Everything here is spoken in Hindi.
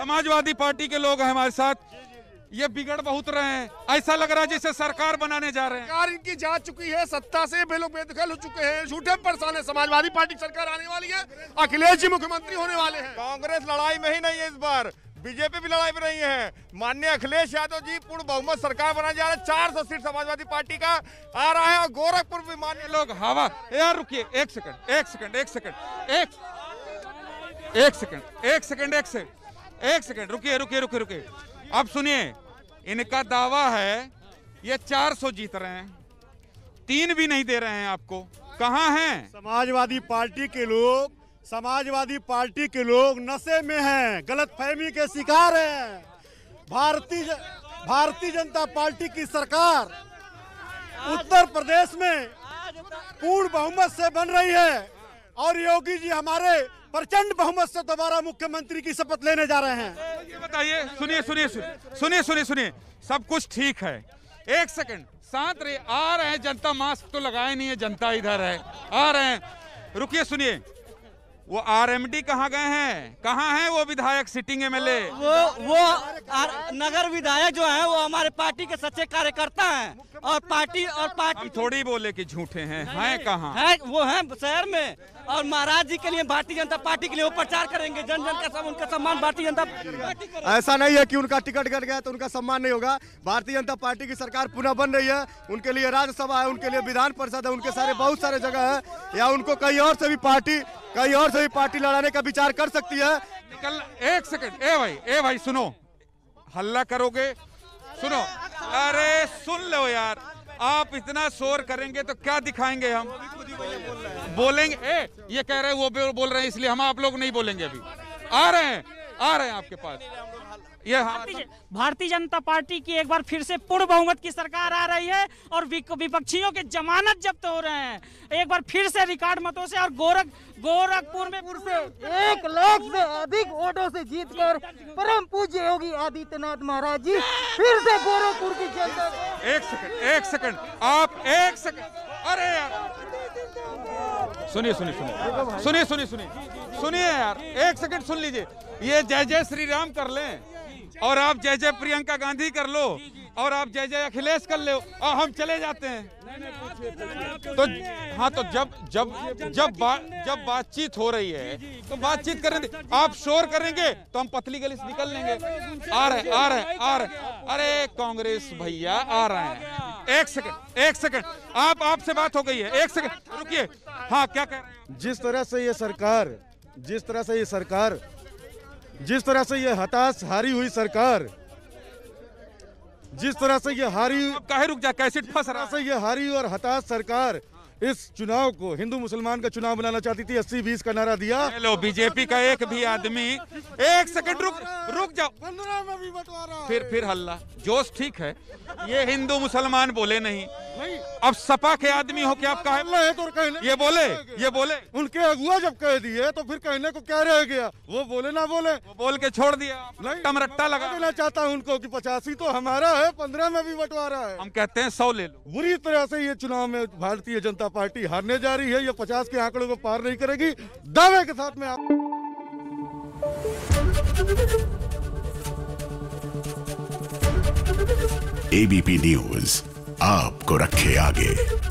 समाजवादी पार्टी के लोग हैं हमारे साथ। ये बिगड़ बहुत रहे हैं। ऐसा लग रहा है जैसे सरकार बनाने जा रहे हैं। सरकार इनकी जा चुकी है सत्ता से वे लोग बेदखल हो चुके हैं। झूठे परेशान है। समाजवादी पार्टी की सरकार आने वाली है। अखिलेश जी मुख्यमंत्री होने वाले हैं। कांग्रेस लड़ाई में ही नहीं है इस बार। बीजेपी भी लड़ाई में नहीं है। माननीय अखिलेश यादव जी पूर्ण बहुमत सरकार बनाने जा रहे हैं। चार सौ सीट समाजवादी पार्टी का आ रहा है और गोरखपुर भी मान्य लोग हवा यार रुकिए। एक सेकंड एक सेकंड एक सेकंड एक एक सेकंड एक सेकंड एक सेकंड। एक सेकंड, रुकिए रुकिए रुकिए रुकिए। अब सुनिए, इनका दावा है, ये 400 जीत रहे हैं, तीन भी नहीं दे रहे हैं आपको। कहाँ हैं? समाजवादी पार्टी के लोग, समाजवादी पार्टी के लोग नशे में हैं गलत फहमी के शिकार हैं। भारतीय भारतीय जनता पार्टी की सरकार उत्तर प्रदेश में पूर्ण बहुमत से बन रही है। और योगी जी हमारे प्रचंड बहुमत से दोबारा मुख्यमंत्री की शपथ लेने जा रहे हैं। ये बताइए, सुनिए सुनिए सुनिए सुनिए सुनिए सुनिए। सब कुछ ठीक है। एक सेकंड शांत रहे आ रहे हैं जनता, मास्क तो लगाए नहीं है, जनता इधर है। आ रहे हैं। रुकिए, सुनिए। वो आरएमडी कहाँ गए हैं? कहाँ हैं वो विधायक सिटिंग एमएलए वो वो आर- नगर विधायक जो है वो हमारे पार्टी के सच्चे कार्यकर्ता हैं। और पार्टी और पार्टी हम थोड़ी बोले कि झूठे हैं। हैं कहाँ? है वो है शहर में। और महाराज जी के लिए भारतीय जनता पार्टी के लिए वो प्रचार करेंगे। जन जन का सब उनका सम्मान भारतीय जनता पार्टी ऐसा नहीं है कि उनका टिकट कट गया तो उनका सम्मान नहीं होगा। भारतीय जनता पार्टी की सरकार पुनः बन रही है। उनके लिए राज्यसभा है उनके लिए विधान परिषद है उनके सारे बहुत सारे जगह है। या उनको कहीं और से भी पार्टी कहीं और से भी पार्टी लड़ाने का विचार कर सकती है। निकल, एक सेकंड ए भाई ए भाई, सुनो। हल्ला करोगे? सुनो। अरे, सुन लो यार। आप इतना शोर करेंगे तो क्या दिखाएँगे हम? बोलेंगे, ए, ये कह रहे हैं, वो बोल रहे हैं, इसलिए हम आप लोग नहीं बोलेंगे अभी। आ रहे हैं, आ रहे हैं आपके पास। ये भारतीय भारतीय जनता पार्टी की एक बार फिर से पूर्ण बहुमत की सरकार आ रही है और विपक्षियों के जमानत जब्त हो रहे हैं। एक बार फिर से रिकॉर्ड मतों से और गोरख गोरखपुर में से एक लाख से अधिक वोटों से जीतकर परम पूज्य योगी आदित्यनाथ महाराज जी फिर से गोरखपुर की जनता एक सेकंड एक सेकंड आप एक सेकंड। अरे यार। सुनिए सुनिए सुनिए। सुनिए सुनिए सुनिए। सुनिए यार एक सेकंड सुन लीजिए। ये जय जय श्री राम कर लें। और आप जय जय प्रियंका गांधी कर लो और आप जय जय अखिलेश कर लो और हम चले जाते हैं। तो हाँ तो जब जब जब बा, जब बातचीत हो रही है तो बातचीत करेंगे आप शोर करेंगे तो हम पतली गली से निकल लेंगे। आ रहे आ रहे आ रहे। अरे कांग्रेस भैया आ रहे हैं। एक सेकंड एक सेकंड आप आपसे बात हो गई है। एक सेकंड रुकिए। हाँ क्या कह रहे हैं? जिस तरह से ये सरकार जिस तरह से ये सरकार जिस तरह से ये हताश हारी हुई सरकार जिस तरह से ये हारी काहे रुक जा कैसेट फंस रहा? तरह से ये हारी और हताश सरकार इस चुनाव को हिंदू मुसलमान का चुनाव बनाना चाहती थी अस्सी बीस का नारा दिया। हेलो बीजेपी का एक भी आदमी एक सेकंड रुक रुक जाओ। फिर फिर हल्ला जोश ठीक है ये हिंदू मुसलमान बोले नहीं अब सपा के आदमी हो क्या आप कहा अल्लाह है तो कहने ये बोले ये बोले। उनके अगुआ जब कह दिए तो फिर कहने को क्या रह गया? वो बोले ना बोले। वो बोल के छोड़ दिया। नहीं। टमरट्टा लगा देना चाहता हूँ उनको कि पचासी तो हमारा है पंद्रह में भी बंटवारा है। हम कहते हैं सौ ले लो। बुरी तरह से ये चुनाव में भारतीय जनता पार्टी हारने जा रही है ये पचास के आंकड़ों को पार नहीं करेगी। दावे के साथ में आप एबीपी न्यूज़ आपको रखे आगे।